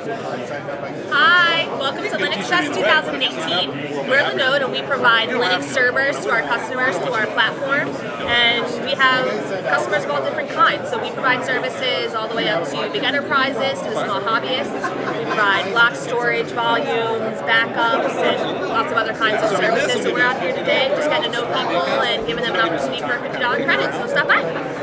Hi, welcome to Linux Fest 2018. We're Linode and we provide Linux servers to our customers through our platform. And we have customers of all different kinds. So we provide services all the way up to big enterprises, to the small hobbyists. We provide block storage, volumes, backups, and lots of other kinds of services. So we're out here today just getting to know people and giving them an opportunity for a $50 credit. So stop by.